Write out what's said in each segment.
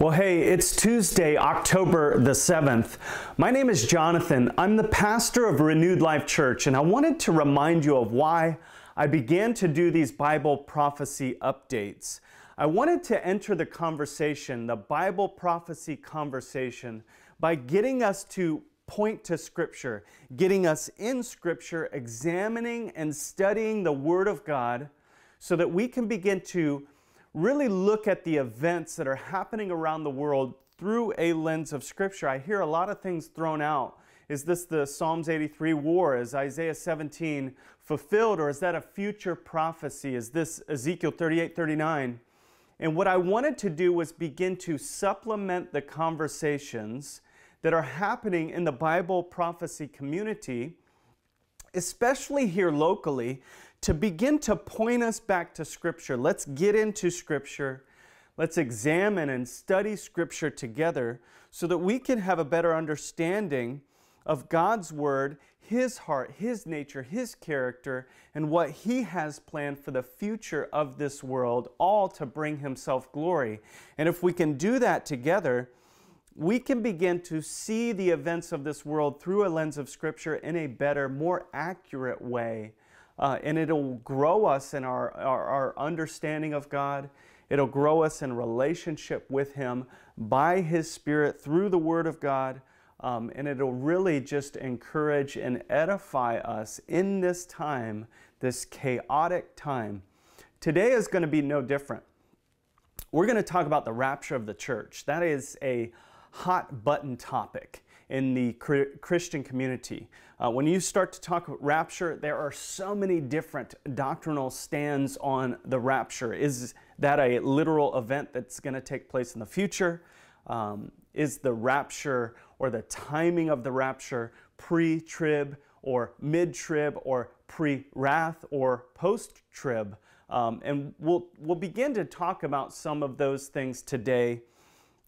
Well, hey, it's Tuesday, October the 7th. My name is Jonathan. I'm the pastor of Renewed Life Church, and I wanted to remind you of why I began to do these Bible prophecy updates. I wanted to enter the conversation, the Bible prophecy conversation, by getting us to point to Scripture, getting us in Scripture, examining and studying the Word of God so that we can begin to really look at the events that are happening around the world through a lens of Scripture. I hear a lot of things thrown out. Is this the Psalms 83 war? Is Isaiah 17 fulfilled, or is that a future prophecy? Is this Ezekiel 38 39? And what I wanted to do was begin to supplement the conversations that are happening in the Bible prophecy community, especially here locally, to begin to point us back to Scripture. Let's get into Scripture. Let's examine and study Scripture together so that we can have a better understanding of God's Word, His heart, His nature, His character, and what He has planned for the future of this world, all to bring Himself glory. And if we can do that together, we can begin to see the events of this world through a lens of Scripture in a better, more accurate way uh, and it'll grow us in our, our, our understanding of God. It'll grow us in relationship with Him by His Spirit through the Word of God. Um, and it'll really just encourage and edify us in this time, this chaotic time. Today is going to be no different. We're going to talk about the rapture of the church. That is a hot button topic in the Christian community. Uh, when you start to talk about rapture, there are so many different doctrinal stands on the rapture. Is that a literal event that's going to take place in the future? Um, is the rapture or the timing of the rapture pre trib or mid trib or pre wrath or post trib? Um, and we'll, we'll begin to talk about some of those things today.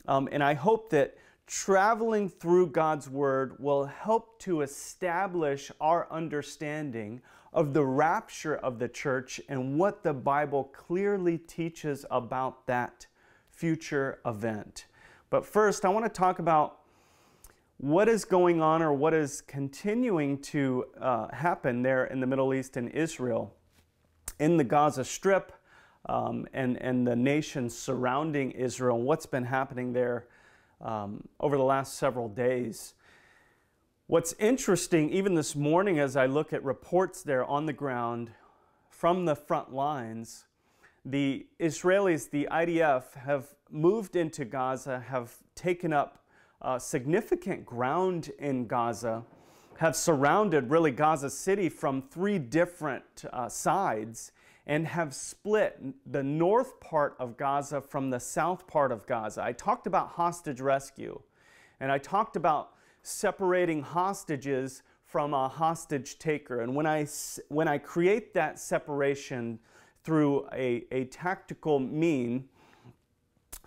Um, and I hope that traveling through God's Word will help to establish our understanding of the rapture of the church and what the Bible clearly teaches about that future event. But first, I want to talk about what is going on or what is continuing to uh, happen there in the Middle East and Israel. In the Gaza Strip um, and, and the nations surrounding Israel, what's been happening there um, over the last several days. What's interesting, even this morning, as I look at reports there on the ground from the front lines, the Israelis, the IDF, have moved into Gaza, have taken up uh, significant ground in Gaza, have surrounded really Gaza City from three different uh, sides, and have split the north part of Gaza from the south part of Gaza. I talked about hostage rescue, and I talked about separating hostages from a hostage taker. And when I, when I create that separation through a, a tactical mean,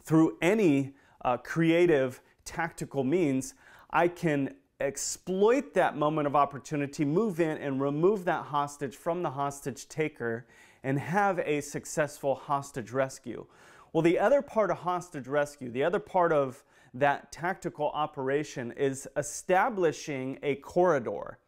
through any uh, creative tactical means, I can exploit that moment of opportunity, move in and remove that hostage from the hostage taker, and have a successful hostage rescue. Well, the other part of hostage rescue, the other part of that tactical operation is establishing a corridor.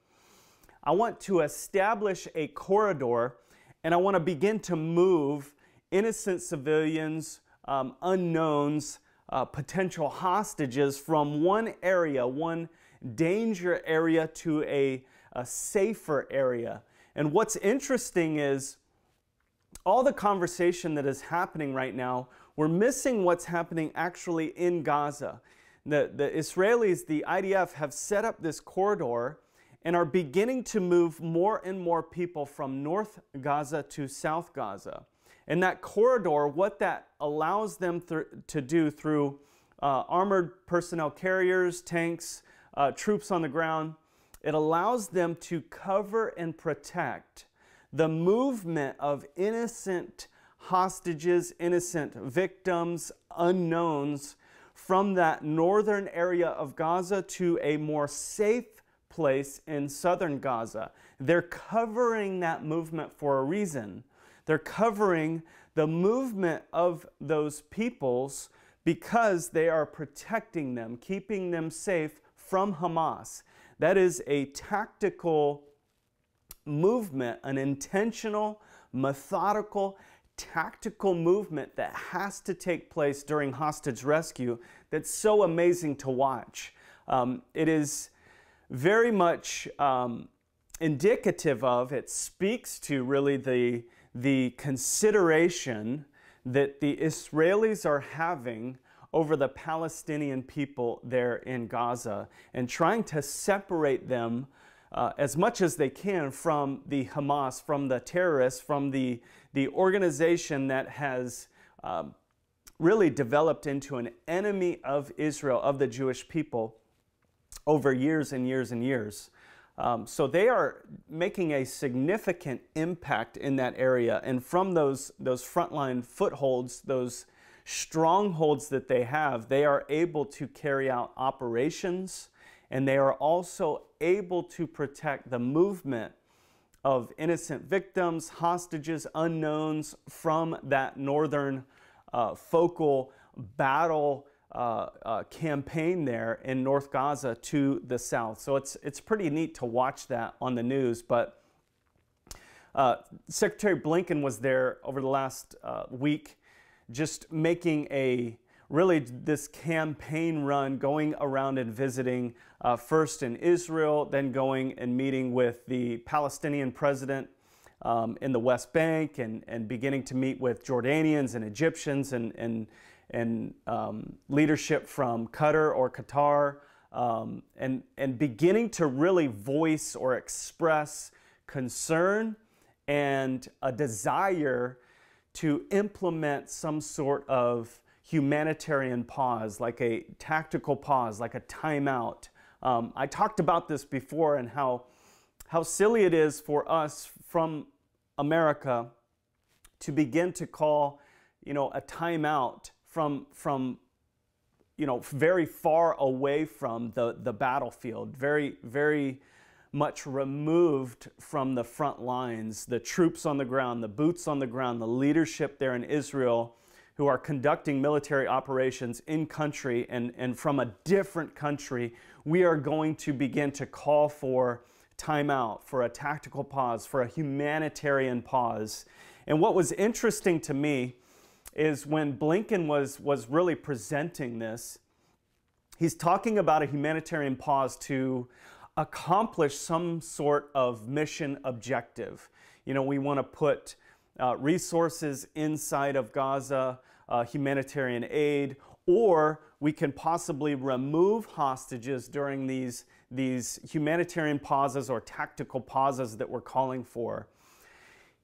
I want to establish a corridor and I want to begin to move innocent civilians, um, unknowns, uh, potential hostages from one area, one danger area to a, a safer area. And what's interesting is all the conversation that is happening right now, we're missing what's happening actually in Gaza. The, the Israelis, the IDF, have set up this corridor and are beginning to move more and more people from North Gaza to South Gaza. And that corridor, what that allows them th- to do through uh, armored personnel carriers, tanks, uh, troops on the ground, it allows them to cover and protect the movement of innocent hostages, innocent victims, unknowns from that northern area of Gaza to a more safe place in southern Gaza. They're covering that movement for a reason. They're covering the movement of those peoples because they are protecting them, keeping them safe from Hamas. That is a tactical movement, an intentional, methodical, tactical movement that has to take place during hostage rescue that's so amazing to watch. Um, it is very much um, indicative of, it speaks to really the, the consideration that the Israelis are having over the Palestinian people there in Gaza and trying to separate them uh, as much as they can from the Hamas, from the terrorists, from the, the organization that has um, really developed into an enemy of Israel, of the Jewish people, over years and years and years. Um, so they are making a significant impact in that area. And from those, those frontline footholds, those strongholds that they have, they are able to carry out operations and they are also able to protect the movement of innocent victims, hostages, unknowns from that northern uh, focal battle uh, uh, campaign there in North Gaza to the south. So it's, it's pretty neat to watch that on the news. But uh, Secretary Blinken was there over the last uh, week just making a really this campaign run going around and visiting uh, first in Israel, then going and meeting with the Palestinian president um, in the West Bank and, and beginning to meet with Jordanians and Egyptians and, and, and um, leadership from Qatar or Qatar. Um, and, and beginning to really voice or express concern and a desire to implement some sort of humanitarian pause, like a tactical pause, like a timeout. Um, I talked about this before and how, how silly it is for us from America to begin to call, you know, a timeout from, from you know, very far away from the, the battlefield, very, very much removed from the front lines, the troops on the ground, the boots on the ground, the leadership there in Israel who are conducting military operations in country and, and from a different country, we are going to begin to call for timeout, for a tactical pause, for a humanitarian pause. And what was interesting to me is when Blinken was, was really presenting this, he's talking about a humanitarian pause to accomplish some sort of mission objective. You know, we want to put uh, resources inside of Gaza, uh, humanitarian aid, or we can possibly remove hostages during these, these humanitarian pauses or tactical pauses that we're calling for.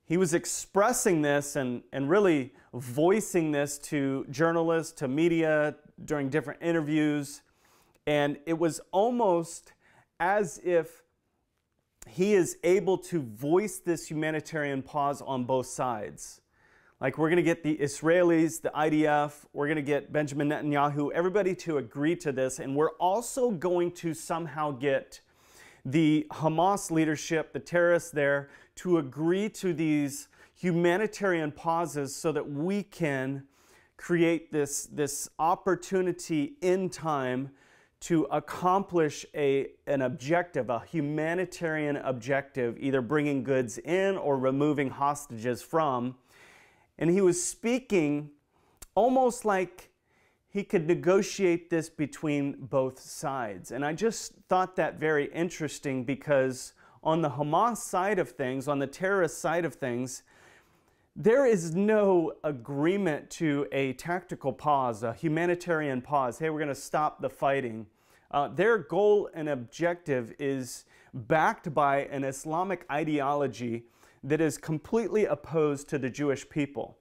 He was expressing this and, and really voicing this to journalists, to media during different interviews, and it was almost as if he is able to voice this humanitarian pause on both sides. Like, we're going to get the Israelis, the IDF, we're going to get Benjamin Netanyahu, everybody to agree to this, and we're also going to somehow get the Hamas leadership, the terrorists there, to agree to these humanitarian pauses so that we can create this, this opportunity in time to accomplish a, an objective, a humanitarian objective, either bringing goods in or removing hostages from. And he was speaking almost like he could negotiate this between both sides. And I just thought that very interesting because on the Hamas side of things, on the terrorist side of things, there is no agreement to a tactical pause, a humanitarian pause. Hey, we're going to stop the fighting. Uh, their goal and objective is backed by an Islamic ideology that is completely opposed to the Jewish people.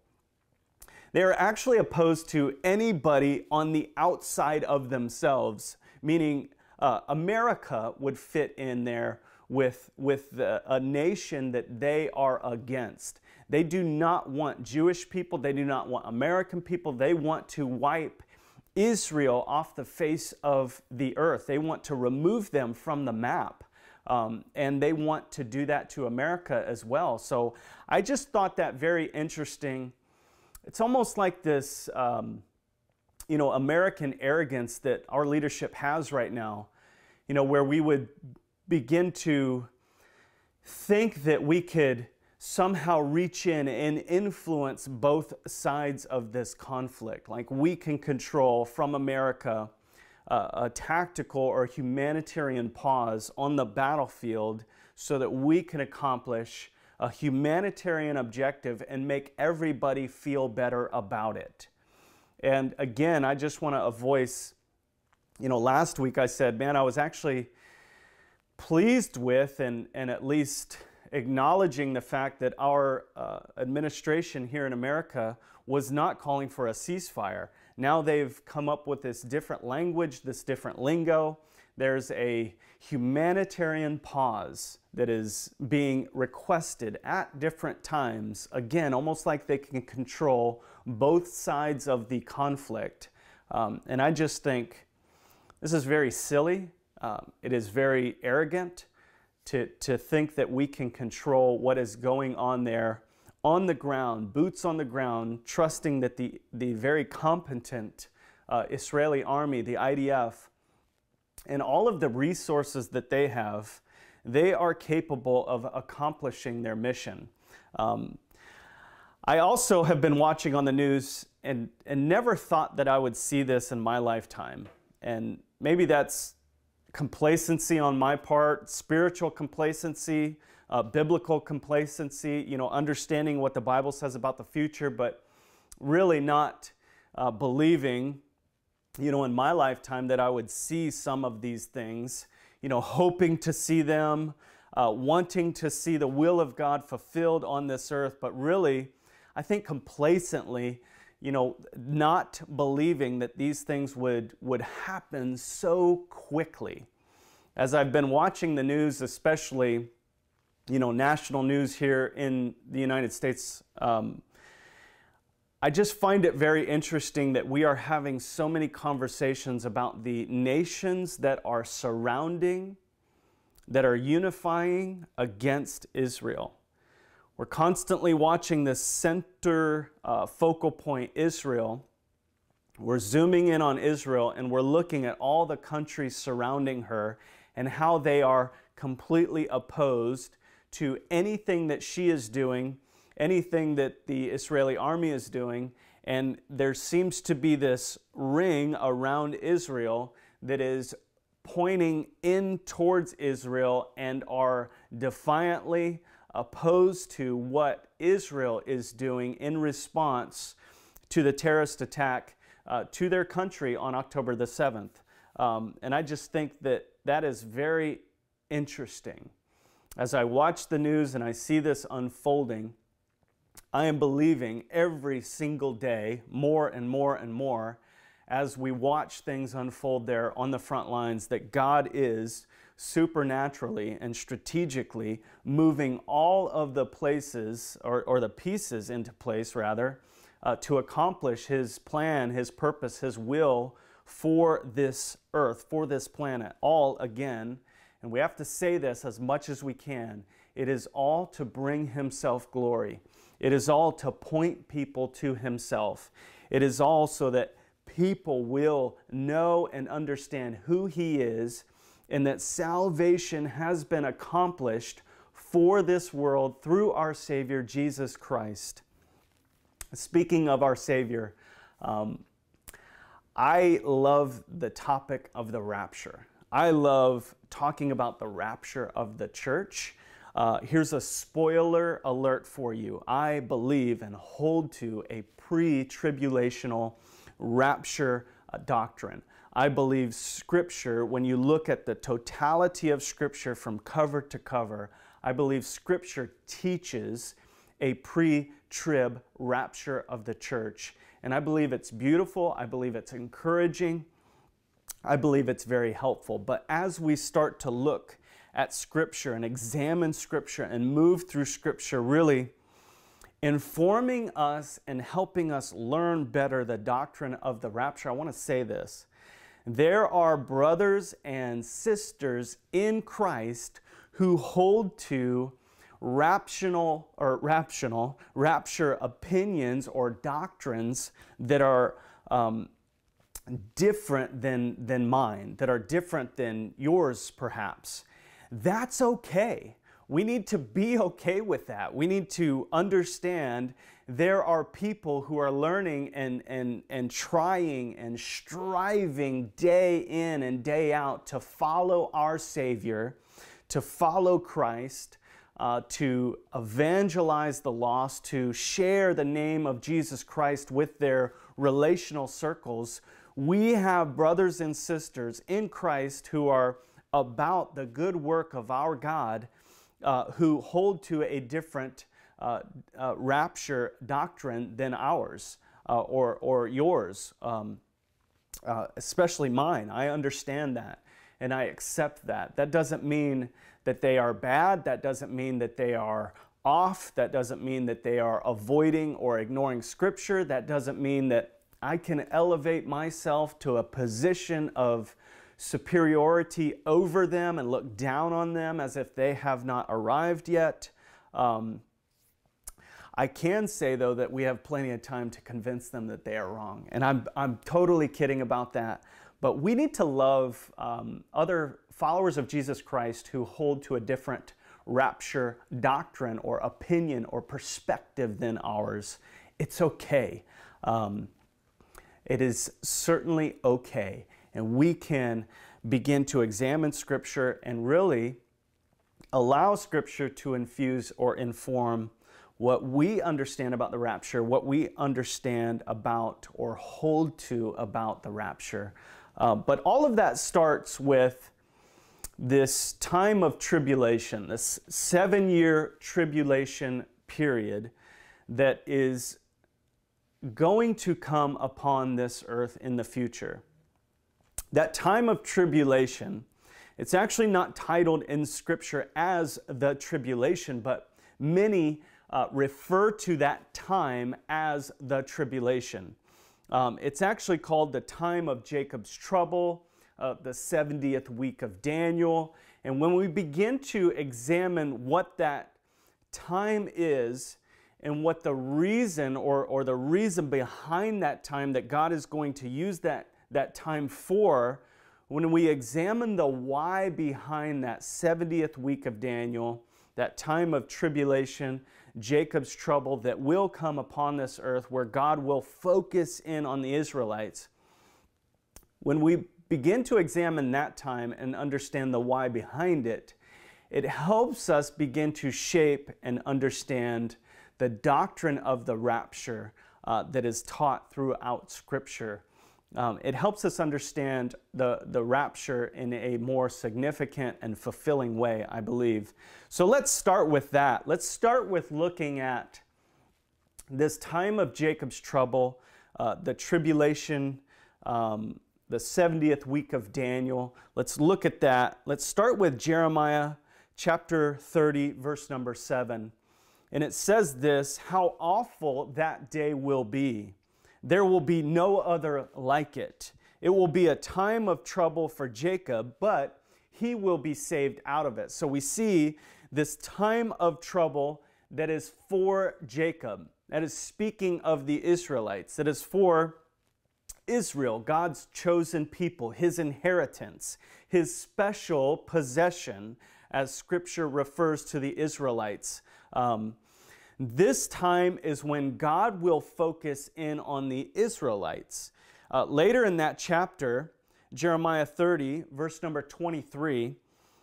They are actually opposed to anybody on the outside of themselves, meaning uh, America would fit in there with, with the, a nation that they are against. They do not want Jewish people. They do not want American people. They want to wipe Israel off the face of the earth. They want to remove them from the map. Um, and they want to do that to America as well. So I just thought that very interesting. It's almost like this, um, you know, American arrogance that our leadership has right now, you know, where we would begin to think that we could somehow reach in and influence both sides of this conflict. Like we can control from America a tactical or humanitarian pause on the battlefield so that we can accomplish a humanitarian objective and make everybody feel better about it. And again, I just want to voice, you know, last week I said, man, I was actually pleased with and, and at least acknowledging the fact that our uh, administration here in America was not calling for a ceasefire. Now they've come up with this different language, this different lingo. There's a humanitarian pause that is being requested at different times, again, almost like they can control both sides of the conflict. Um, and I just think this is very silly. Um, it is very arrogant to, to think that we can control what is going on there on the ground, boots on the ground, trusting that the, the very competent uh, Israeli army, the IDF, and all of the resources that they have, they are capable of accomplishing their mission. Um, I also have been watching on the news and, and never thought that I would see this in my lifetime. And maybe that's complacency on my part, spiritual complacency, uh, biblical complacency, you know, understanding what the Bible says about the future, but really not uh, believing, you know, in my lifetime that I would see some of these things, you know, hoping to see them, uh, wanting to see the will of God fulfilled on this earth, but really, I think complacently, you know, not believing that these things would, would happen so quickly. As I've been watching the news, especially, you know, national news here in the United States, um, I just find it very interesting that we are having so many conversations about the nations that are surrounding, that are unifying against Israel. We're constantly watching this center uh, focal point, Israel. We're zooming in on Israel and we're looking at all the countries surrounding her and how they are completely opposed to anything that she is doing, anything that the Israeli army is doing. And there seems to be this ring around Israel that is pointing in towards Israel and are defiantly opposed to what Israel is doing in response to the terrorist attack uh, to their country on October the 7th. Um, and I just think that that is very interesting. As I watch the news and I see this unfolding, I am believing every single day more and more and more as we watch things unfold there on the front lines that God is supernaturally and strategically moving all of the places or, or the pieces into place rather uh, to accomplish his plan his purpose his will for this earth for this planet all again and we have to say this as much as we can it is all to bring himself glory it is all to point people to himself it is all so that people will know and understand who he is and that salvation has been accomplished for this world through our Savior, Jesus Christ. Speaking of our Savior, um, I love the topic of the rapture. I love talking about the rapture of the church. Uh, here's a spoiler alert for you. I believe and hold to a pre tribulational rapture uh, doctrine. I believe Scripture, when you look at the totality of Scripture from cover to cover, I believe Scripture teaches a pre trib rapture of the church. And I believe it's beautiful, I believe it's encouraging, I believe it's very helpful. But as we start to look at Scripture and examine Scripture and move through Scripture, really informing us and helping us learn better the doctrine of the rapture, I want to say this there are brothers and sisters in Christ who hold to raptional or raptional rapture opinions or doctrines that are um, different than, than mine, that are different than yours, perhaps. That's okay. We need to be okay with that. We need to understand there are people who are learning and, and, and trying and striving day in and day out to follow our Savior, to follow Christ, uh, to evangelize the lost, to share the name of Jesus Christ with their relational circles. We have brothers and sisters in Christ who are about the good work of our God, uh, who hold to a different uh, uh, rapture doctrine than ours uh, or, or yours, um, uh, especially mine. I understand that and I accept that. That doesn't mean that they are bad, that doesn't mean that they are off, that doesn't mean that they are avoiding or ignoring Scripture, that doesn't mean that I can elevate myself to a position of superiority over them and look down on them as if they have not arrived yet. Um, I can say, though, that we have plenty of time to convince them that they are wrong. And I'm, I'm totally kidding about that. But we need to love um, other followers of Jesus Christ who hold to a different rapture doctrine or opinion or perspective than ours. It's okay. Um, it is certainly okay. And we can begin to examine Scripture and really allow Scripture to infuse or inform what we understand about the rapture, what we understand about or hold to about the rapture. Uh, but all of that starts with this time of tribulation, this seven year tribulation period that is going to come upon this earth in the future. That time of tribulation, it's actually not titled in Scripture as the tribulation, but many uh, refer to that time as the tribulation. Um, it's actually called the time of Jacob's trouble, uh, the 70th week of Daniel. And when we begin to examine what that time is and what the reason or, or the reason behind that time that God is going to use that, that time for, when we examine the why behind that 70th week of Daniel, that time of tribulation, Jacob's trouble that will come upon this earth where God will focus in on the Israelites. When we begin to examine that time and understand the why behind it, it helps us begin to shape and understand the doctrine of the rapture uh, that is taught throughout Scripture. Um, it helps us understand the, the rapture in a more significant and fulfilling way, I believe. So let's start with that. Let's start with looking at this time of Jacob's trouble, uh, the tribulation, um, the 70th week of Daniel. Let's look at that. Let's start with Jeremiah chapter 30, verse number 7. And it says this How awful that day will be! There will be no other like it. It will be a time of trouble for Jacob, but he will be saved out of it. So we see this time of trouble that is for Jacob, that is speaking of the Israelites, that is for Israel, God's chosen people, his inheritance, his special possession, as scripture refers to the Israelites. Um, this time is when God will focus in on the Israelites. Uh, later in that chapter, Jeremiah 30, verse number 23,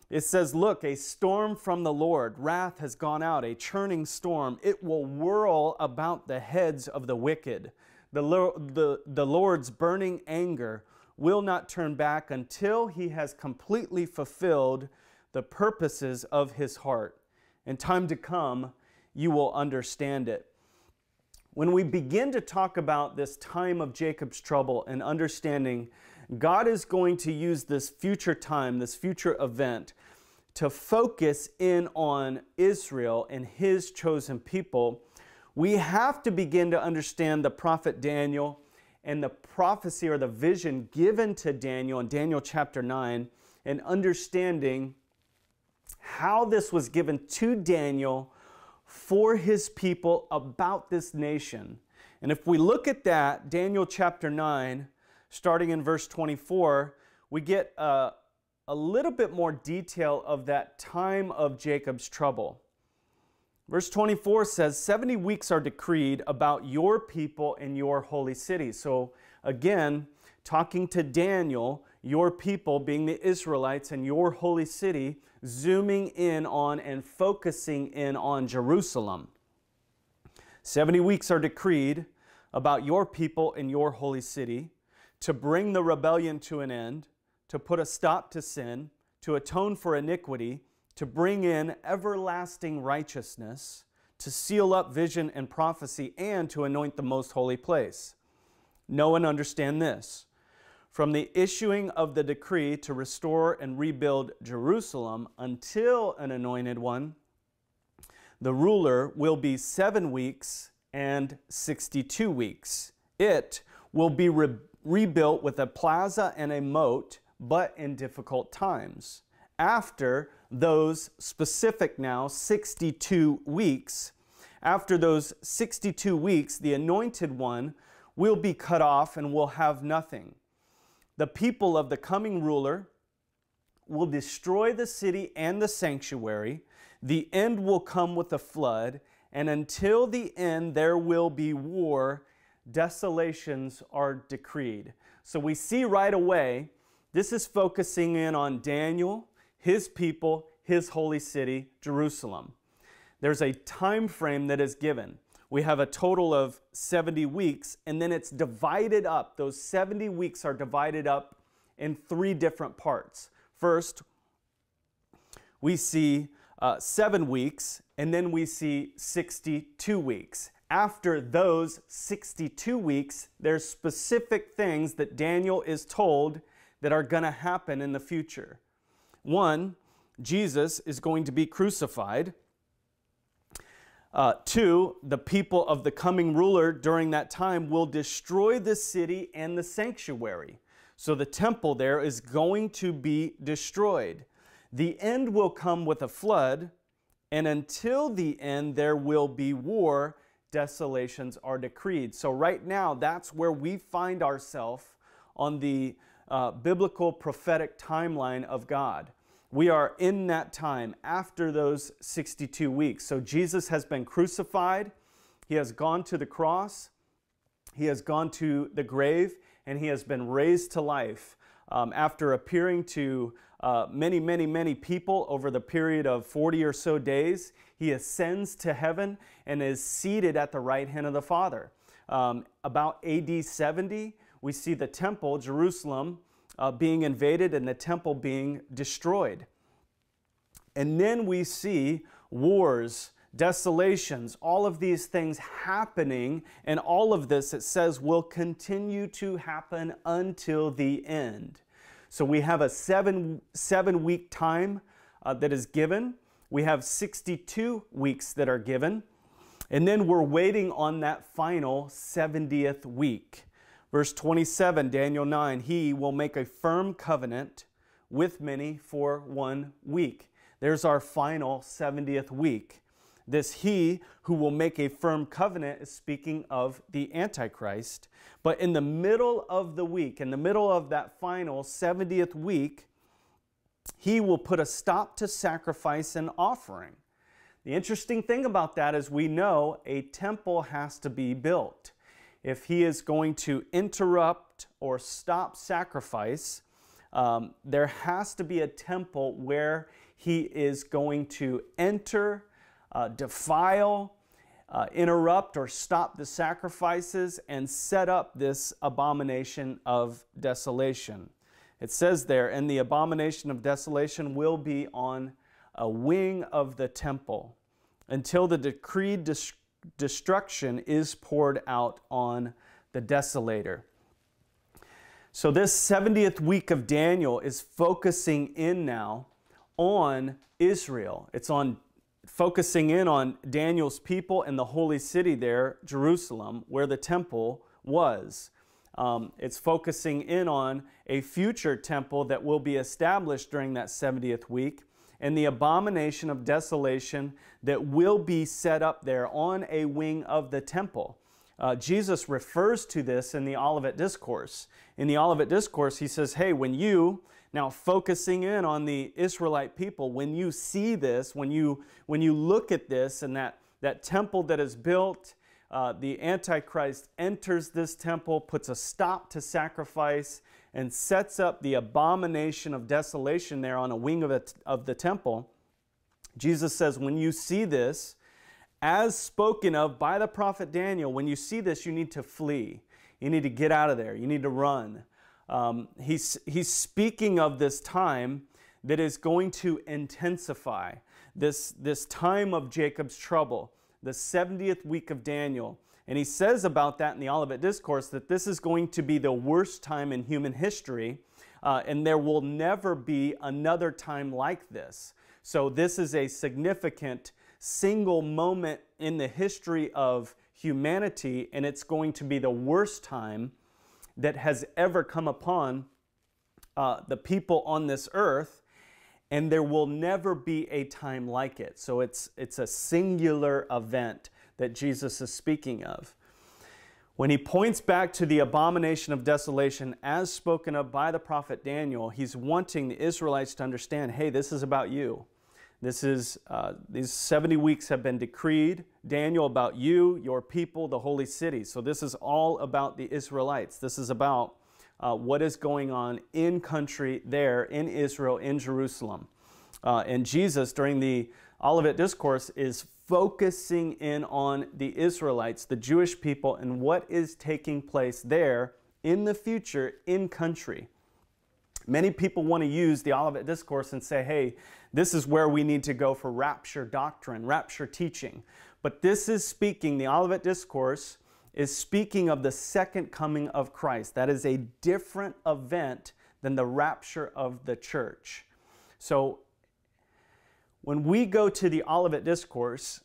it says, Look, a storm from the Lord, wrath has gone out, a churning storm. It will whirl about the heads of the wicked. The, the, the Lord's burning anger will not turn back until he has completely fulfilled the purposes of his heart. In time to come, you will understand it. When we begin to talk about this time of Jacob's trouble and understanding God is going to use this future time, this future event, to focus in on Israel and his chosen people, we have to begin to understand the prophet Daniel and the prophecy or the vision given to Daniel in Daniel chapter 9 and understanding how this was given to Daniel for his people about this nation. And if we look at that, Daniel chapter 9, starting in verse 24, we get a, a little bit more detail of that time of Jacob's trouble. Verse 24 says, 70 weeks are decreed about your people and your holy city. So, again, talking to Daniel, your people being the Israelites and your holy city, zooming in on and focusing in on Jerusalem. 70 weeks are decreed about your people and your holy city to bring the rebellion to an end, to put a stop to sin, to atone for iniquity, to bring in everlasting righteousness, to seal up vision and prophecy, and to anoint the most holy place. Know and understand this. From the issuing of the decree to restore and rebuild Jerusalem until an anointed one, the ruler will be seven weeks and 62 weeks. It will be re rebuilt with a plaza and a moat, but in difficult times. After those specific now 62 weeks, after those 62 weeks, the anointed one will be cut off and will have nothing. The people of the coming ruler will destroy the city and the sanctuary. The end will come with a flood, and until the end, there will be war. Desolations are decreed. So we see right away, this is focusing in on Daniel, his people, his holy city, Jerusalem. There's a time frame that is given. We have a total of 70 weeks, and then it's divided up. Those 70 weeks are divided up in three different parts. First, we see uh, seven weeks, and then we see 62 weeks. After those 62 weeks, there's specific things that Daniel is told that are going to happen in the future. One, Jesus is going to be crucified. Uh, two, the people of the coming ruler during that time will destroy the city and the sanctuary. So the temple there is going to be destroyed. The end will come with a flood, and until the end, there will be war. Desolations are decreed. So, right now, that's where we find ourselves on the uh, biblical prophetic timeline of God. We are in that time after those 62 weeks. So, Jesus has been crucified, He has gone to the cross, He has gone to the grave, and He has been raised to life um, after appearing to uh, many, many, many people over the period of 40 or so days. He ascends to heaven and is seated at the right hand of the Father. Um, about AD 70, we see the temple, Jerusalem, uh, being invaded and the temple being destroyed. And then we see wars, desolations, all of these things happening, and all of this, it says, will continue to happen until the end. So we have a seven, seven week time uh, that is given. We have 62 weeks that are given. And then we're waiting on that final 70th week. Verse 27, Daniel 9, he will make a firm covenant with many for one week. There's our final 70th week. This he who will make a firm covenant is speaking of the Antichrist. But in the middle of the week, in the middle of that final 70th week, he will put a stop to sacrifice and offering. The interesting thing about that is we know a temple has to be built. If he is going to interrupt or stop sacrifice, um, there has to be a temple where he is going to enter uh, defile, uh, interrupt, or stop the sacrifices and set up this abomination of desolation. It says there, and the abomination of desolation will be on a wing of the temple until the decreed dis- destruction is poured out on the desolator. So, this 70th week of Daniel is focusing in now on Israel. It's on focusing in on Daniel's people and the holy city there, Jerusalem, where the temple was. Um, it's focusing in on a future temple that will be established during that 70th week and the abomination of desolation that will be set up there on a wing of the temple. uh, Jesus refers to this in the Olivet Discourse. In the Olivet Discourse, he says, Hey, when you, now focusing in on the Israelite people, when you see this, when you, when you look at this and that, that temple that is built, uh, the Antichrist enters this temple, puts a stop to sacrifice, and sets up the abomination of desolation there on a wing of, of the temple. Jesus says, When you see this, as spoken of by the prophet Daniel, when you see this, you need to flee. You need to get out of there. You need to run. Um, he's, he's speaking of this time that is going to intensify, this, this time of Jacob's trouble, the 70th week of Daniel. And he says about that in the Olivet Discourse that this is going to be the worst time in human history, uh, and there will never be another time like this. So, this is a significant single moment in the history of humanity, and it's going to be the worst time that has ever come upon uh, the people on this earth, and there will never be a time like it. So it's, it's a singular event that Jesus is speaking of. When he points back to the abomination of desolation as spoken of by the prophet Daniel, he's wanting the Israelites to understand hey, this is about you. This is, uh, these 70 weeks have been decreed, Daniel, about you, your people, the holy city. So this is all about the Israelites. This is about uh, what is going on in country there, in Israel, in Jerusalem. Uh, and Jesus, during the Olivet Discourse, is focusing in on the Israelites, the Jewish people, and what is taking place there in the future in country. Many people want to use the Olivet Discourse and say, hey, this is where we need to go for rapture doctrine, rapture teaching. But this is speaking, the Olivet Discourse is speaking of the second coming of Christ. That is a different event than the rapture of the church. So when we go to the Olivet Discourse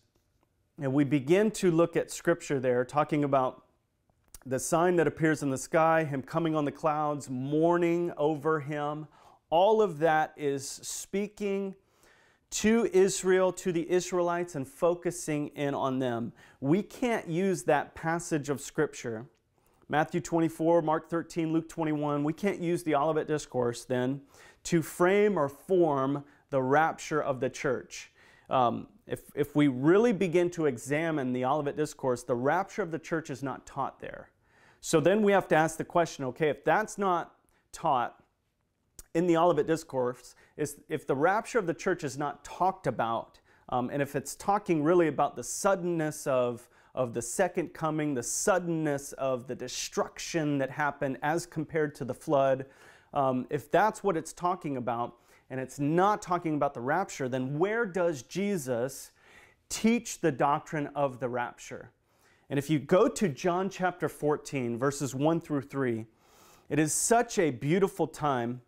and we begin to look at scripture there, talking about the sign that appears in the sky, him coming on the clouds, mourning over him, all of that is speaking to Israel, to the Israelites, and focusing in on them. We can't use that passage of Scripture, Matthew 24, Mark 13, Luke 21, we can't use the Olivet Discourse then to frame or form the rapture of the church. Um, if, if we really begin to examine the Olivet Discourse, the rapture of the church is not taught there. So then we have to ask the question okay, if that's not taught, in the Olivet Discourse is if the rapture of the church is not talked about, um, and if it's talking really about the suddenness of, of the second coming, the suddenness of the destruction that happened as compared to the flood, um, if that's what it's talking about, and it's not talking about the rapture, then where does Jesus teach the doctrine of the rapture? And if you go to John chapter 14, verses 1 through 3, it is such a beautiful time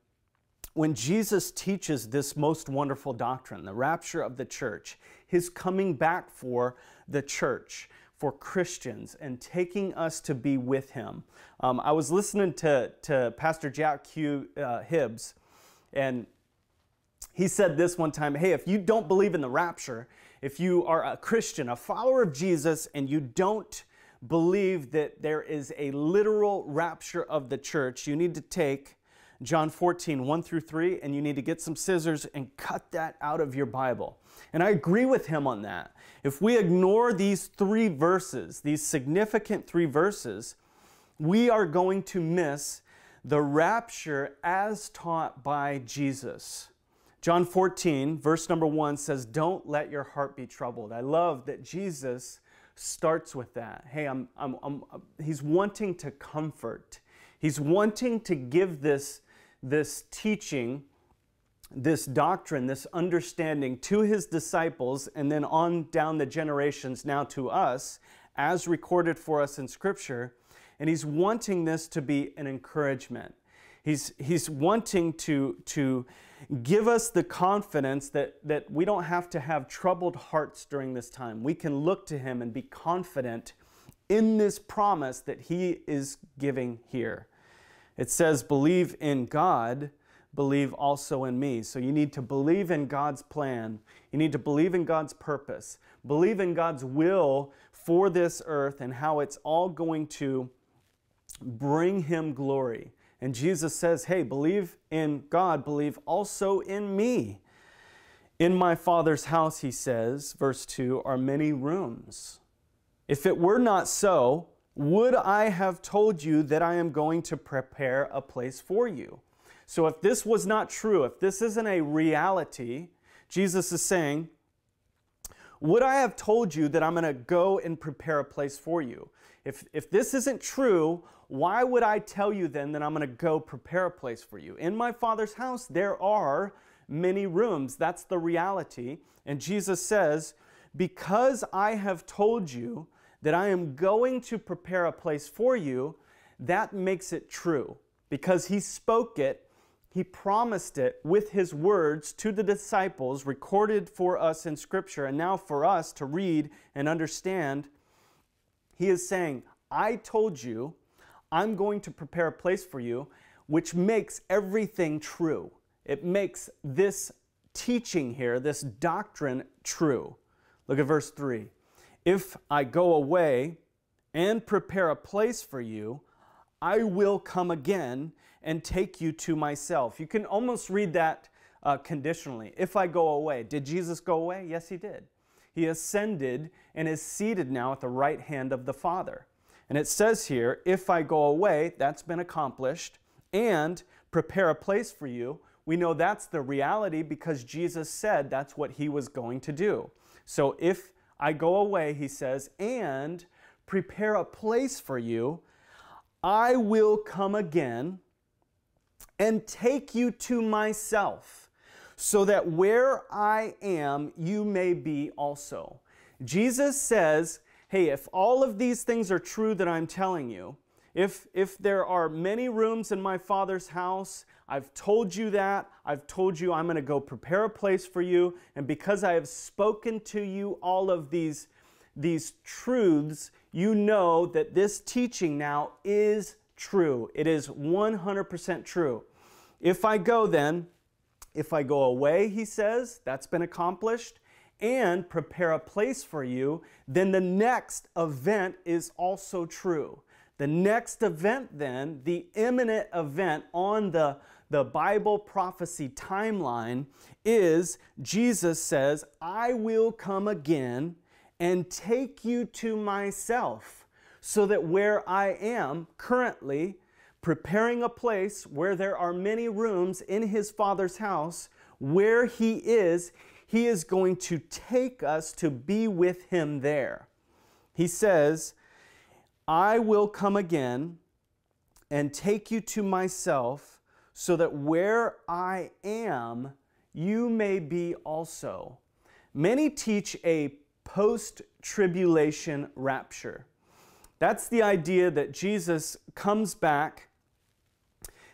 when Jesus teaches this most wonderful doctrine, the rapture of the church, his coming back for the church, for Christians, and taking us to be with him. Um, I was listening to, to Pastor Jack Q. Uh, Hibbs, and he said this one time Hey, if you don't believe in the rapture, if you are a Christian, a follower of Jesus, and you don't believe that there is a literal rapture of the church, you need to take John 14, 1 through 3, and you need to get some scissors and cut that out of your Bible. And I agree with him on that. If we ignore these three verses, these significant three verses, we are going to miss the rapture as taught by Jesus. John 14, verse number 1 says, Don't let your heart be troubled. I love that Jesus starts with that. Hey, I'm, I'm, I'm, he's wanting to comfort. He's wanting to give this this teaching, this doctrine, this understanding to his disciples, and then on down the generations now to us, as recorded for us in Scripture. And he's wanting this to be an encouragement. He's, he's wanting to, to give us the confidence that, that we don't have to have troubled hearts during this time. We can look to him and be confident in this promise that he is giving here. It says, believe in God, believe also in me. So you need to believe in God's plan. You need to believe in God's purpose. Believe in God's will for this earth and how it's all going to bring him glory. And Jesus says, Hey, believe in God, believe also in me. In my Father's house, he says, verse 2, are many rooms. If it were not so, would I have told you that I am going to prepare a place for you? So, if this was not true, if this isn't a reality, Jesus is saying, Would I have told you that I'm going to go and prepare a place for you? If, if this isn't true, why would I tell you then that I'm going to go prepare a place for you? In my Father's house, there are many rooms. That's the reality. And Jesus says, Because I have told you that I am going to prepare a place for you, that makes it true. Because he spoke it, he promised it with his words to the disciples, recorded for us in Scripture, and now for us to read and understand. He is saying, I told you, I'm going to prepare a place for you, which makes everything true. It makes this teaching here, this doctrine, true. Look at verse 3. If I go away and prepare a place for you, I will come again and take you to myself. You can almost read that uh, conditionally. If I go away. Did Jesus go away? Yes, he did. He ascended and is seated now at the right hand of the Father. And it says here, if I go away, that's been accomplished, and prepare a place for you. We know that's the reality because Jesus said that's what he was going to do. So if I go away, he says, and prepare a place for you. I will come again and take you to myself, so that where I am, you may be also. Jesus says, Hey, if all of these things are true that I'm telling you, if, if there are many rooms in my Father's house, I've told you that. I've told you I'm going to go prepare a place for you. And because I have spoken to you all of these, these truths, you know that this teaching now is true. It is 100% true. If I go then, if I go away, he says, that's been accomplished, and prepare a place for you, then the next event is also true. The next event, then, the imminent event on the, the Bible prophecy timeline, is Jesus says, I will come again and take you to myself, so that where I am currently, preparing a place where there are many rooms in his Father's house, where he is, he is going to take us to be with him there. He says, I will come again and take you to myself, so that where I am, you may be also. Many teach a post tribulation rapture. That's the idea that Jesus comes back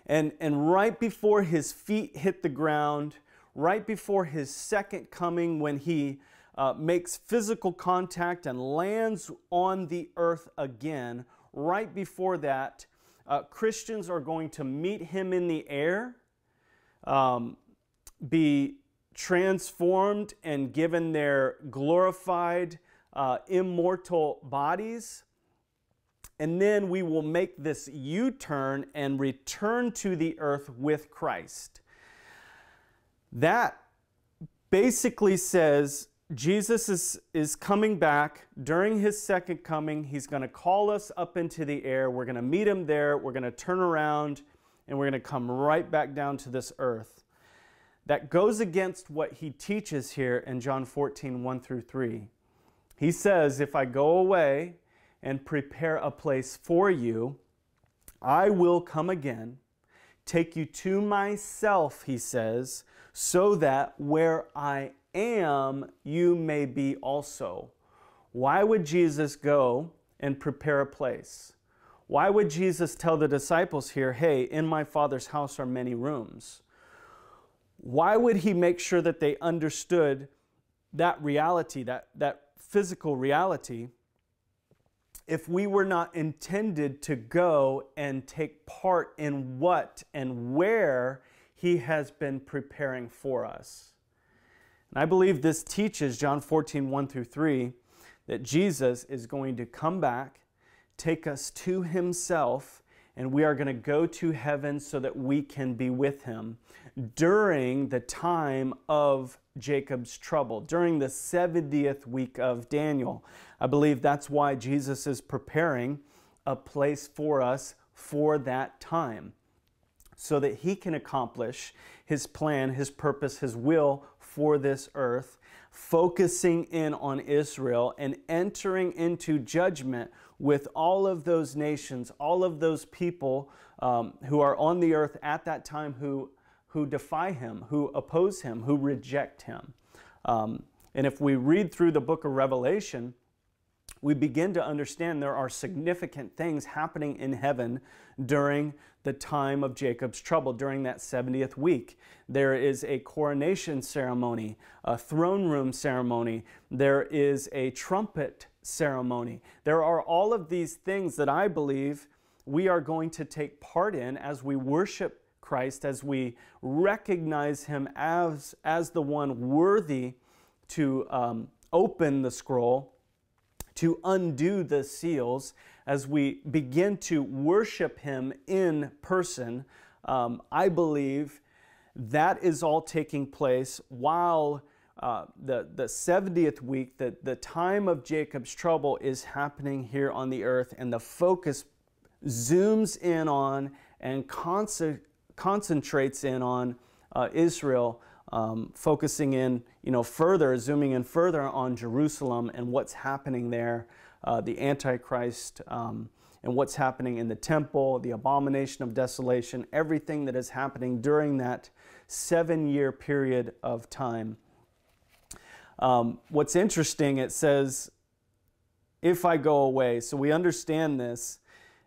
and, and right before his feet hit the ground, right before his second coming, when he uh, makes physical contact and lands on the earth again, right before that, uh, Christians are going to meet him in the air, um, be transformed and given their glorified, uh, immortal bodies. And then we will make this U turn and return to the earth with Christ. That basically says Jesus is, is coming back during his second coming. He's going to call us up into the air. We're going to meet him there. We're going to turn around and we're going to come right back down to this earth. That goes against what he teaches here in John 14, 1 through 3. He says, If I go away and prepare a place for you, I will come again, take you to myself, he says, so that where I am, you may be also. Why would Jesus go and prepare a place? Why would Jesus tell the disciples here, hey, in my Father's house are many rooms? Why would he make sure that they understood that reality, that, that physical reality, if we were not intended to go and take part in what and where he has been preparing for us? And I believe this teaches, John 14, 1 through 3, that Jesus is going to come back, take us to himself, and we are going to go to heaven so that we can be with him during the time of Jacob's trouble, during the 70th week of Daniel. I believe that's why Jesus is preparing a place for us for that time so that he can accomplish his plan, his purpose, his will for this earth, focusing in on Israel and entering into judgment with all of those nations, all of those people um, who are on the earth at that time who, who defy him, who oppose him, who reject him. Um, and if we read through the book of Revelation, we begin to understand there are significant things happening in heaven during the time of Jacob's trouble, during that 70th week. There is a coronation ceremony, a throne room ceremony, there is a trumpet ceremony. There are all of these things that I believe we are going to take part in as we worship Christ, as we recognize Him as, as the one worthy to um, open the scroll to undo the seals as we begin to worship Him in person. Um, I believe that is all taking place while uh, the, the 70th week, the, the time of Jacob's trouble, is happening here on the earth, and the focus zooms in on and concentrates in on uh, Israel um, focusing in, you know, further, zooming in further on Jerusalem and what's happening there, uh, the Antichrist, um, and what's happening in the temple, the abomination of desolation, everything that is happening during that seven year period of time. Um, what's interesting, it says, if I go away. So we understand this.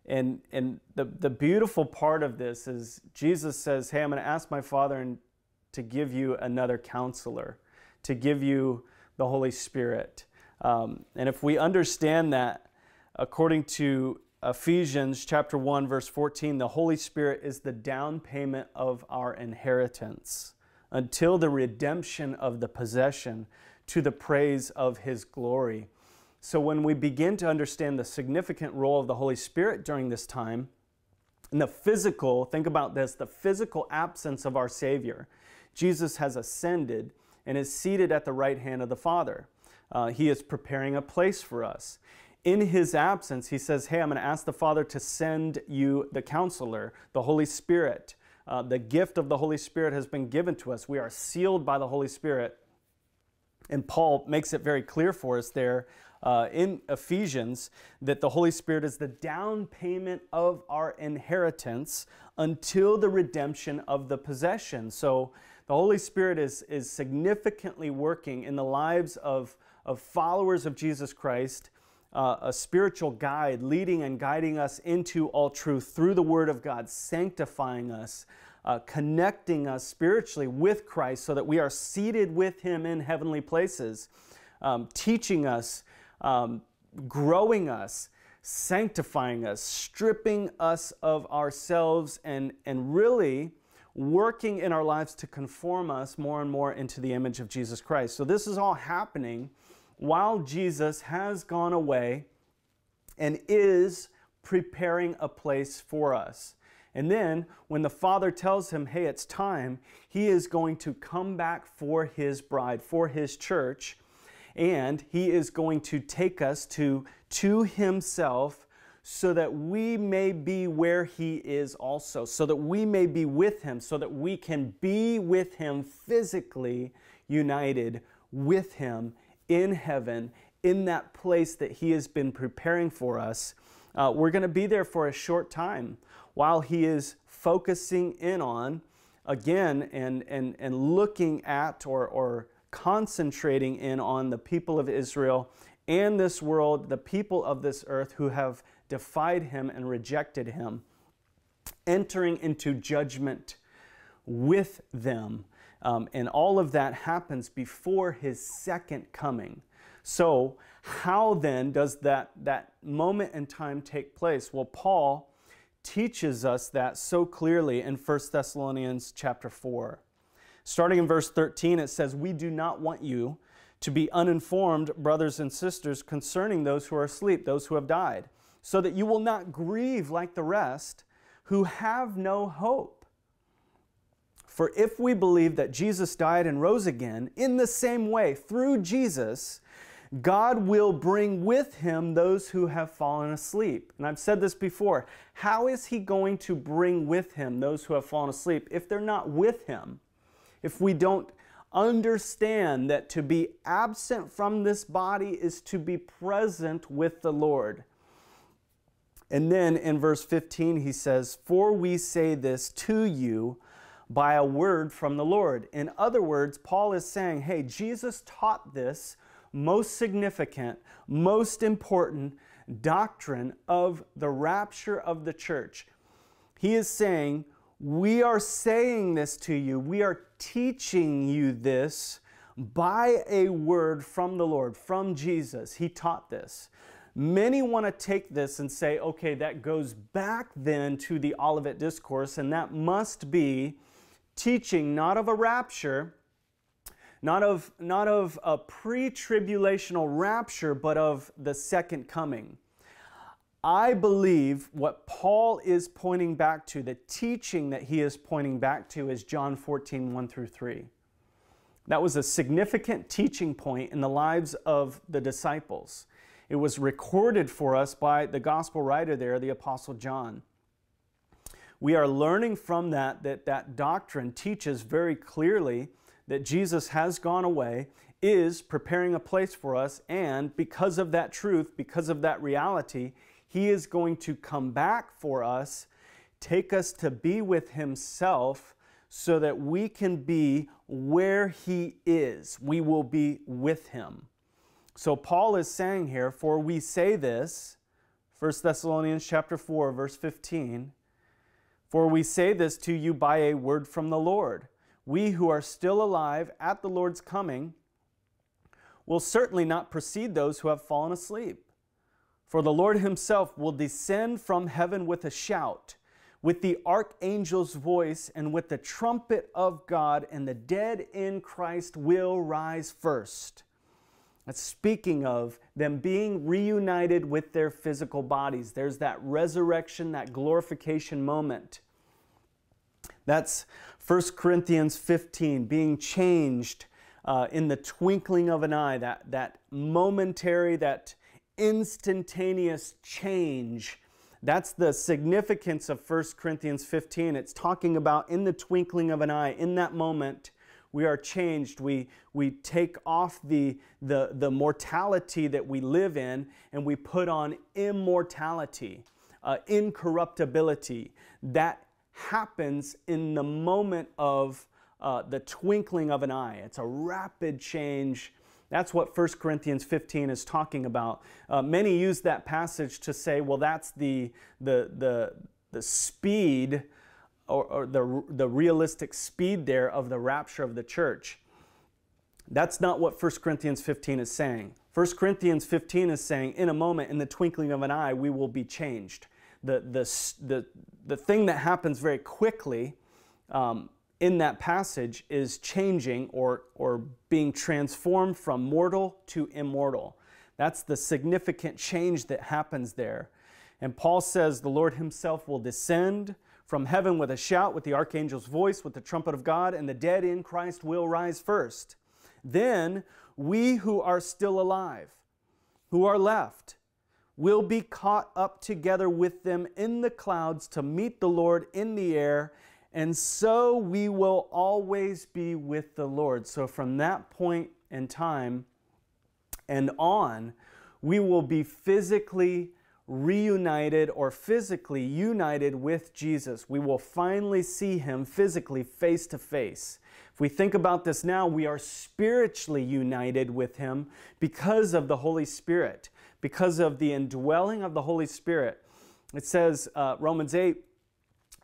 And, and the, the beautiful part of this is Jesus says, Hey, I'm going to ask my Father and to give you another counselor, to give you the Holy Spirit. Um, and if we understand that, according to Ephesians chapter 1 verse 14, the Holy Spirit is the down payment of our inheritance until the redemption of the possession to the praise of his glory. So when we begin to understand the significant role of the Holy Spirit during this time, and the physical, think about this, the physical absence of our Savior. Jesus has ascended and is seated at the right hand of the Father. Uh, he is preparing a place for us. In his absence, he says, Hey, I'm going to ask the Father to send you the counselor, the Holy Spirit. Uh, the gift of the Holy Spirit has been given to us. We are sealed by the Holy Spirit. And Paul makes it very clear for us there uh, in Ephesians that the Holy Spirit is the down payment of our inheritance until the redemption of the possession. So the Holy Spirit is, is significantly working in the lives of, of followers of Jesus Christ, uh, a spiritual guide leading and guiding us into all truth through the Word of God, sanctifying us, uh, connecting us spiritually with Christ so that we are seated with Him in heavenly places, um, teaching us, um, growing us, sanctifying us, stripping us of ourselves, and, and really working in our lives to conform us more and more into the image of Jesus Christ. So, this is all happening while Jesus has gone away and is preparing a place for us. And then, when the Father tells him, hey, it's time, he is going to come back for his bride, for his church, and he is going to take us to, to himself so that we may be where He is also, so that we may be with Him, so that we can be with Him physically united with Him in heaven, in that place that He has been preparing for us. Uh, we're going to be there for a short time while He is focusing in on, again, and, and, and looking at or, or concentrating in on the people of Israel and this world, the people of this earth who have defied him and rejected him, entering into judgment with them. Um, and all of that happens before his second coming. So, how then does that, that moment in time take place? Well, Paul teaches us that so clearly in 1 Thessalonians chapter 4. Starting in verse 13, it says, We do not want you to be uninformed, brothers and sisters, concerning those who are asleep, those who have died, so that you will not grieve like the rest who have no hope. For if we believe that Jesus died and rose again, in the same way, through Jesus, God will bring with him those who have fallen asleep. And I've said this before. How is he going to bring with him those who have fallen asleep if they're not with him? If we don't understand that to be absent from this body is to be present with the Lord. And then in verse 15, he says, For we say this to you by a word from the Lord. In other words, Paul is saying, Hey, Jesus taught this most significant, most important doctrine of the rapture of the church. He is saying, We are saying this to you, we are teaching you this by a word from the Lord, from Jesus. He taught this. Many want to take this and say, okay, that goes back then to the Olivet Discourse, and that must be teaching not of a rapture, not of, not of a pre tribulational rapture, but of the second coming. I believe what Paul is pointing back to, the teaching that he is pointing back to, is John 14, 1 through 3. That was a significant teaching point in the lives of the disciples. It was recorded for us by the gospel writer there, the Apostle John. We are learning from that that that doctrine teaches very clearly that Jesus has gone away, is preparing a place for us, and because of that truth, because of that reality, He is going to come back for us, take us to be with Himself, so that we can be where He is. We will be with Him. So Paul is saying here, for we say this, 1 Thessalonians chapter 4, verse 15, for we say this to you by a word from the Lord we who are still alive at the Lord's coming will certainly not precede those who have fallen asleep. For the Lord himself will descend from heaven with a shout, with the archangel's voice, and with the trumpet of God, and the dead in Christ will rise first. That's speaking of them being reunited with their physical bodies. There's that resurrection, that glorification moment. That's 1 Corinthians 15, being changed uh, in the twinkling of an eye, that, that momentary, that instantaneous change. That's the significance of 1 Corinthians 15. It's talking about in the twinkling of an eye, in that moment, we are changed. We, we take off the, the, the mortality that we live in and we put on immortality, uh, incorruptibility. That happens in the moment of uh, the twinkling of an eye. It's a rapid change. That's what 1 Corinthians 15 is talking about. Uh, many use that passage to say, well, that's the, the, the, the speed or, or the, the realistic speed there of the rapture of the church. That's not what 1 Corinthians 15 is saying. 1 Corinthians 15 is saying, in a moment, in the twinkling of an eye, we will be changed the, the, the, the thing that happens very quickly um, in that passage is changing or, or being transformed from mortal to immortal. That's the significant change that happens there. And Paul says the Lord himself will descend from heaven with a shout, with the archangel's voice, with the trumpet of God, and the dead in Christ will rise first. Then we who are still alive, who are left, will be caught up together with them in the clouds to meet the Lord in the air, and so we will always be with the Lord. So from that point in time and on, we will be physically reunited or physically united with Jesus. We will finally see him physically face to face. If we think about this now, we are spiritually united with him because of the Holy Spirit because of the indwelling of the Holy Spirit. It says, uh, Romans 8,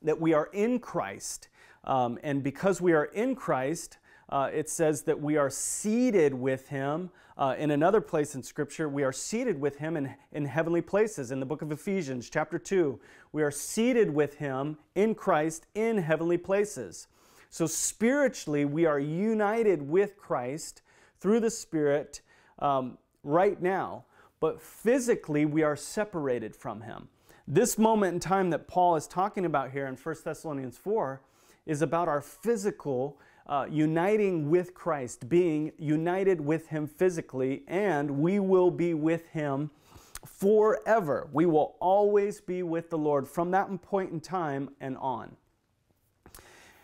that we are in Christ. Um, and because we are in Christ, uh, it says that we are seated with him. Uh, in another place in Scripture, we are seated with him in, in heavenly places. In the book of Ephesians, chapter 2, we are seated with him in Christ in heavenly places. So spiritually, we are united with Christ through the Spirit um, right now, but physically we are separated from Him. This moment in time that Paul is talking about here in 1 Thessalonians 4 is about our physical uh, uniting with Christ, being united with Him physically, and we will be with Him forever. We will always be with the Lord from that point in time and on.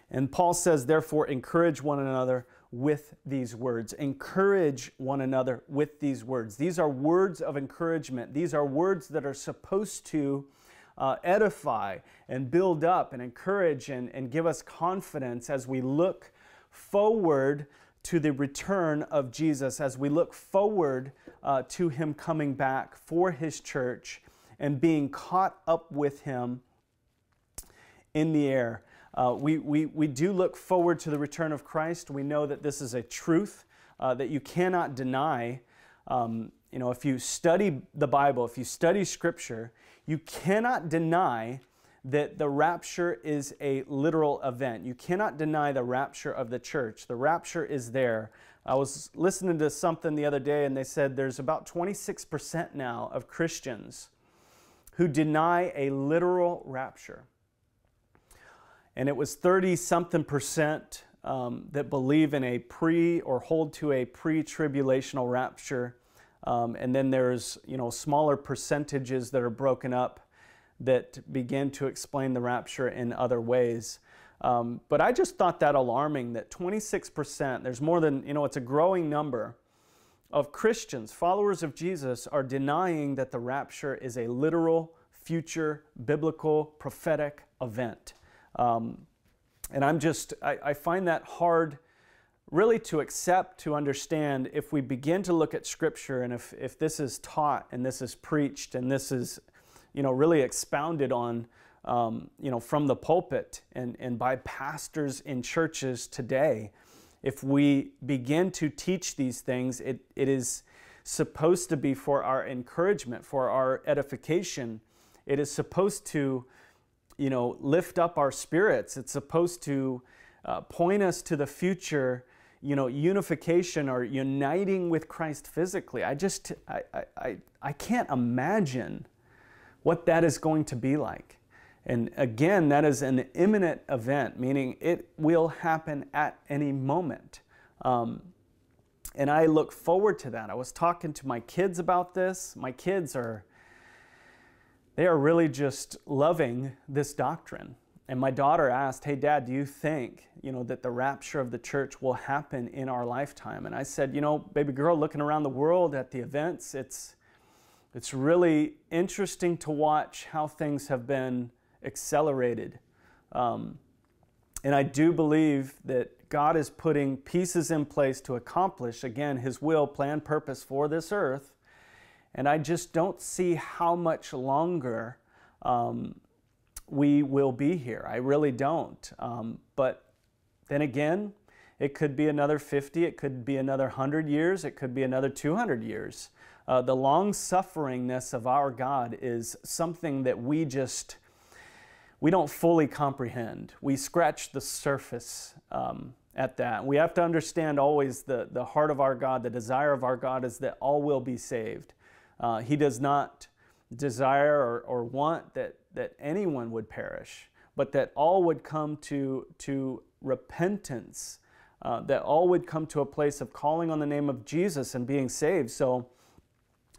And Paul says, therefore, encourage one another with these words. Encourage one another with these words. These are words of encouragement. These are words that are supposed to uh, edify and build up and encourage and, and give us confidence as we look forward to the return of Jesus, as we look forward uh, to Him coming back for His church and being caught up with Him in the air. Uh, we, we, we do look forward to the return of Christ. We know that this is a truth uh, that you cannot deny. Um, you know, if you study the Bible, if you study Scripture, you cannot deny that the rapture is a literal event. You cannot deny the rapture of the church. The rapture is there. I was listening to something the other day and they said there's about 26% now of Christians who deny a literal rapture. And it was 30 something percent um, that believe in a pre or hold to a pre tribulational rapture. Um, and then there's you know smaller percentages that are broken up that begin to explain the rapture in other ways. Um, but I just thought that alarming that 26%, there's more than, you know, it's a growing number of Christians, followers of Jesus, are denying that the rapture is a literal, future, biblical, prophetic event. Um, and I'm just, I, I find that hard really to accept, to understand if we begin to look at Scripture and if, if this is taught and this is preached and this is you know, really expounded on, um, you know, from the pulpit and, and by pastors in churches today. If we begin to teach these things, it, it is supposed to be for our encouragement, for our edification. It is supposed to, you know, lift up our spirits. It's supposed to uh, point us to the future, you know, unification or uniting with Christ physically. I just, I, I, I can't imagine what that is going to be like. And again, that is an imminent event, meaning it will happen at any moment. Um, and I look forward to that. I was talking to my kids about this. My kids are, they are really just loving this doctrine. And my daughter asked, "Hey, Dad, do you think you know that the rapture of the church will happen in our lifetime?" And I said, "You know, baby girl, looking around the world at the events, it's it's really interesting to watch how things have been accelerated. Um, and I do believe that God is putting pieces in place to accomplish, again, His will, plan, purpose for this earth. And I just don't see how much longer um, we will be here. I really don't. Um, but then again, it could be another 50, it could be another 100 years, it could be another 200 years. Uh, the long sufferingness of our God is something that we just we don't fully comprehend. We scratch the surface um, at that. We have to understand always the, the heart of our God, the desire of our God is that all will be saved. Uh, he does not desire or, or want that, that anyone would perish, but that all would come to, to repentance, uh, that all would come to a place of calling on the name of Jesus and being saved. So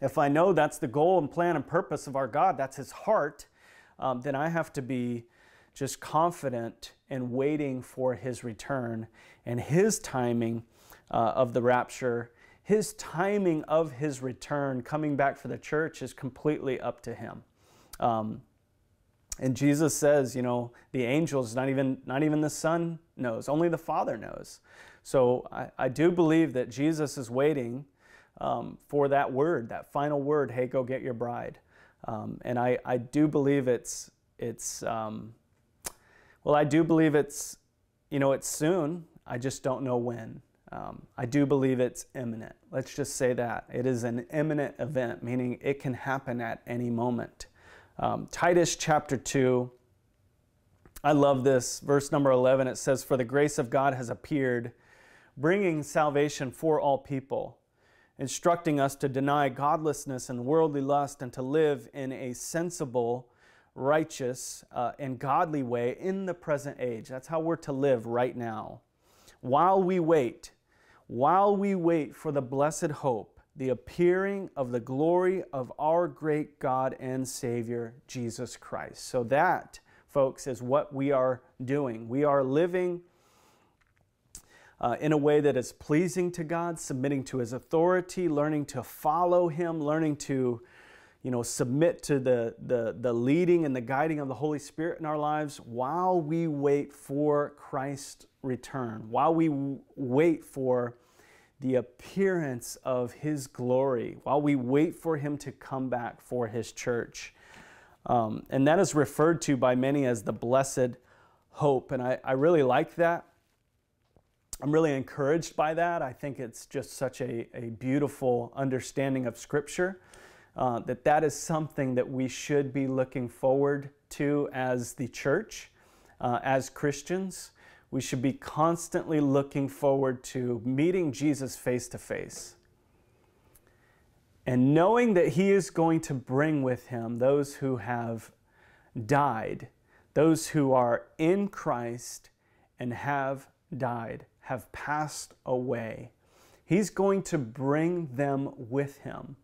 if I know that's the goal and plan and purpose of our God, that's His heart, um, then I have to be just confident and waiting for His return and His timing uh, of the rapture. His timing of His return, coming back for the church, is completely up to Him. Um, and Jesus says, you know, the angels, not even, not even the Son knows, only the Father knows. So I, I do believe that Jesus is waiting um, for that word, that final word, hey, go get your bride. Um, and I, I do believe it's, it's um, well, I do believe it's, you know, it's soon. I just don't know when. Um, I do believe it's imminent. Let's just say that. It is an imminent event, meaning it can happen at any moment. Um, Titus chapter 2, I love this. Verse number 11, it says, For the grace of God has appeared bringing salvation for all people, instructing us to deny godlessness and worldly lust and to live in a sensible, righteous, uh, and godly way in the present age. That's how we're to live right now. While we wait, while we wait for the blessed hope, the appearing of the glory of our great God and Savior, Jesus Christ. So, that, folks, is what we are doing. We are living uh, in a way that is pleasing to God, submitting to His authority, learning to follow Him, learning to you know, submit to the, the, the leading and the guiding of the Holy Spirit in our lives while we wait for Christ's return, while we wait for the appearance of His glory, while we wait for Him to come back for His church. Um, and that is referred to by many as the blessed hope. And I, I really like that. I'm really encouraged by that. I think it's just such a, a beautiful understanding of Scripture. Uh, that that is something that we should be looking forward to as the church, uh, as Christians. We should be constantly looking forward to meeting Jesus face to face and knowing that He is going to bring with Him those who have died, those who are in Christ and have died, have passed away. He's going to bring them with Him.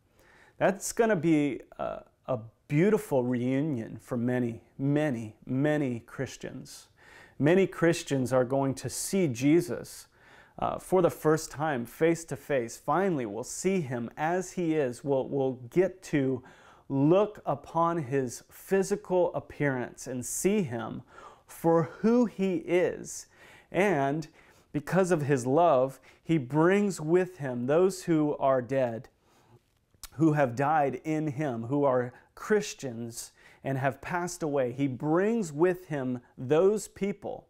That's going to be a, a beautiful reunion for many, many, many Christians. Many Christians are going to see Jesus uh, for the first time, face to face. Finally, we'll see him as he is. We'll, we'll get to look upon his physical appearance and see him for who he is. And because of his love, he brings with him those who are dead who have died in him, who are Christians and have passed away. He brings with him those people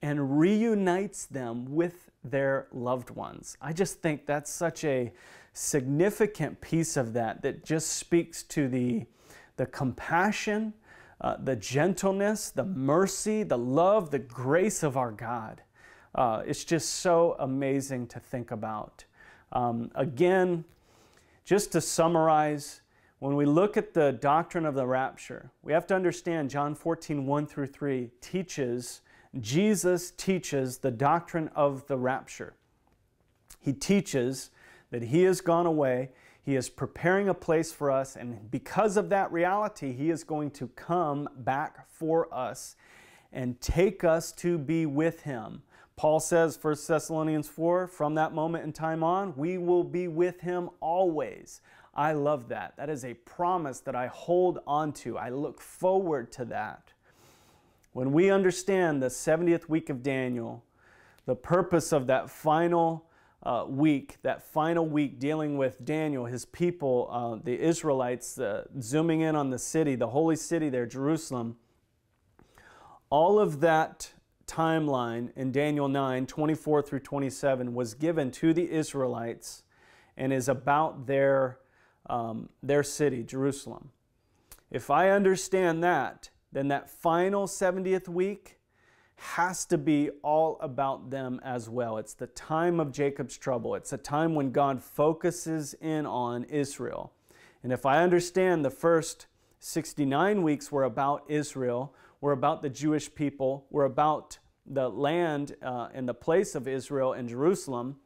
and reunites them with their loved ones. I just think that's such a significant piece of that that just speaks to the, the compassion, uh, the gentleness, the mercy, the love, the grace of our God. Uh, it's just so amazing to think about. Um, again, just to summarize, when we look at the doctrine of the rapture, we have to understand John 14, 1 through 3 teaches, Jesus teaches the doctrine of the rapture. He teaches that He has gone away, He is preparing a place for us, and because of that reality, He is going to come back for us and take us to be with Him. Paul says, 1 Thessalonians 4, from that moment in time on, we will be with him always. I love that. That is a promise that I hold on to. I look forward to that. When we understand the 70th week of Daniel, the purpose of that final uh, week, that final week dealing with Daniel, his people, uh, the Israelites, uh, zooming in on the city, the holy city there, Jerusalem, all of that timeline in Daniel 9 24 through 27 was given to the Israelites and is about their, um, their city, Jerusalem. If I understand that, then that final 70th week has to be all about them as well. It's the time of Jacob's trouble. It's a time when God focuses in on Israel. And if I understand the first 69 weeks were about Israel, were about the Jewish people, were about the land uh, and the place of Israel and Jerusalem,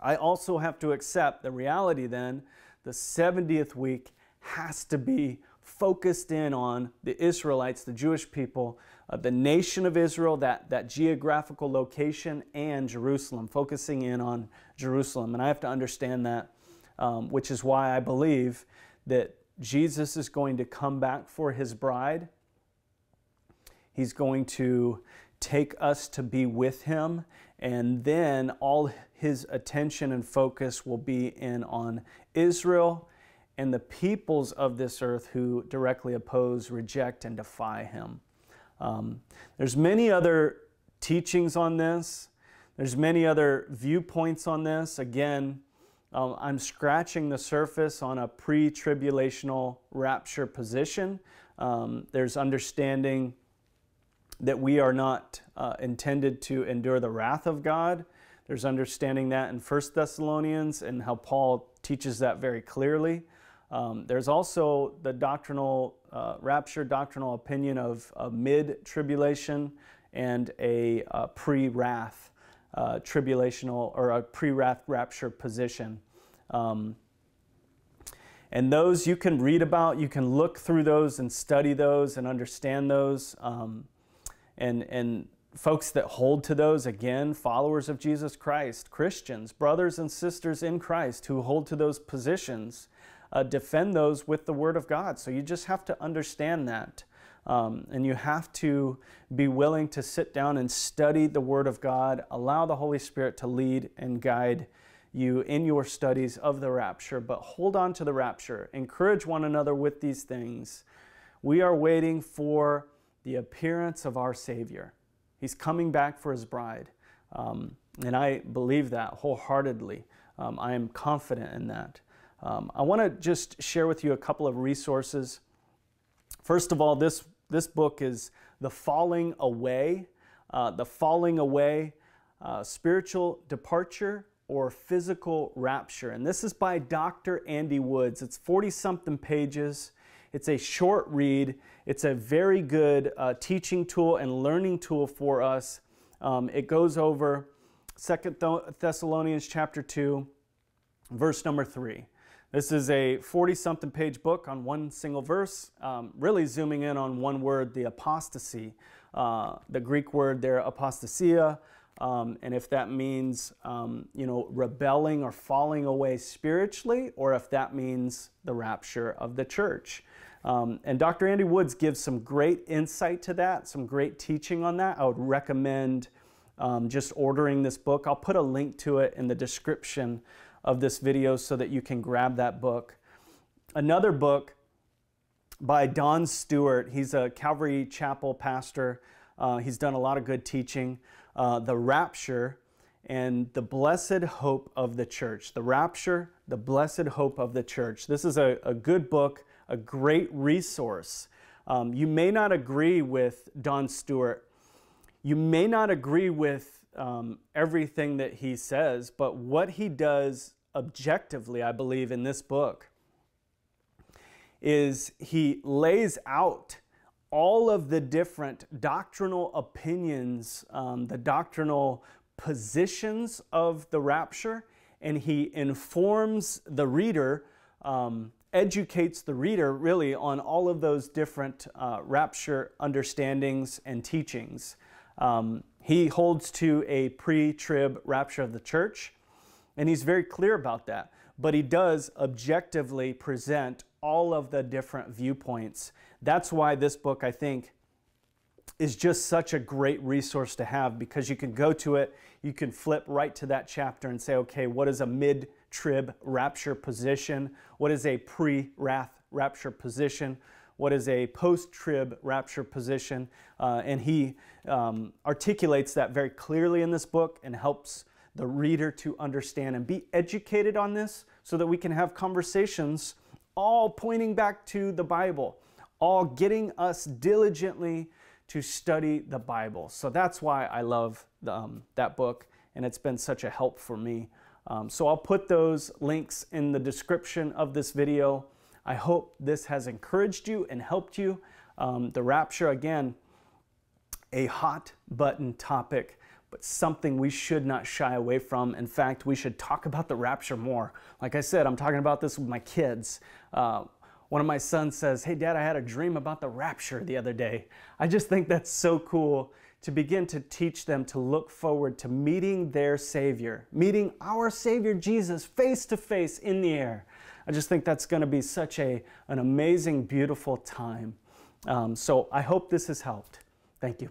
I also have to accept the reality then the 70th week has to be focused in on the Israelites, the Jewish people, uh, the nation of Israel, that, that geographical location, and Jerusalem, focusing in on Jerusalem. And I have to understand that, um, which is why I believe that Jesus is going to come back for his bride He's going to take us to be with Him, and then all His attention and focus will be in on Israel and the peoples of this earth who directly oppose, reject, and defy Him. Um, there's many other teachings on this. There's many other viewpoints on this. Again, um, I'm scratching the surface on a pre-tribulational rapture position. Um, there's understanding that we are not uh, intended to endure the wrath of God. There's understanding that in 1 Thessalonians and how Paul teaches that very clearly. Um, there's also the doctrinal uh, rapture, doctrinal opinion of mid tribulation and a uh, pre wrath uh, tribulational or a pre-rapture position. Um, and those you can read about, you can look through those and study those and understand those. Um, and, and folks that hold to those, again, followers of Jesus Christ, Christians, brothers and sisters in Christ who hold to those positions, uh, defend those with the Word of God. So you just have to understand that. Um, and you have to be willing to sit down and study the Word of God, allow the Holy Spirit to lead and guide you in your studies of the rapture. But hold on to the rapture, encourage one another with these things. We are waiting for the appearance of our Savior. He's coming back for His bride. Um, and I believe that wholeheartedly. Um, I am confident in that. Um, I want to just share with you a couple of resources. First of all, this this book is The Falling Away, uh, The Falling Away, uh, Spiritual Departure or Physical Rapture. And this is by Dr. Andy Woods. It's 40 something pages. It's a short read. It's a very good uh, teaching tool and learning tool for us. Um, it goes over Second Thessalonians chapter 2, verse number 3. This is a 40 something page book on one single verse, um, really zooming in on one word, the apostasy. Uh, the Greek word there, apostasia, um, and if that means, um, you know, rebelling or falling away spiritually, or if that means the rapture of the church. Um, and Dr. Andy Woods gives some great insight to that, some great teaching on that. I would recommend um, just ordering this book. I'll put a link to it in the description of this video so that you can grab that book. Another book by Don Stewart. He's a Calvary Chapel pastor. Uh, he's done a lot of good teaching. Uh, the Rapture and the Blessed Hope of the Church. The Rapture, the Blessed Hope of the Church. This is a, a good book, a great resource. Um, you may not agree with Don Stewart. You may not agree with um, everything that he says, but what he does objectively, I believe, in this book is he lays out all of the different doctrinal opinions, um, the doctrinal positions of the rapture, and he informs the reader, um, educates the reader really on all of those different uh, rapture understandings and teachings. Um, he holds to a pre trib rapture of the church, and he's very clear about that. But he does objectively present all of the different viewpoints. That's why this book, I think, is just such a great resource to have because you can go to it, you can flip right to that chapter and say, okay, what is a mid trib rapture position? What is a pre wrath rapture position? What is a post trib rapture position. Uh, and he um, articulates that very clearly in this book and helps the reader to understand and be educated on this so that we can have conversations all pointing back to the Bible, all getting us diligently to study the Bible. So that's why I love the, um, that book, and it's been such a help for me. Um, so I'll put those links in the description of this video. I hope this has encouraged you and helped you. Um, the rapture, again, a hot button topic, but something we should not shy away from. In fact, we should talk about the rapture more. Like I said, I'm talking about this with my kids. Uh, one of my sons says, Hey, Dad, I had a dream about the rapture the other day. I just think that's so cool to begin to teach them to look forward to meeting their Savior, meeting our Savior Jesus face to face in the air. I just think that's going to be such a, an amazing, beautiful time. Um, so I hope this has helped. Thank you.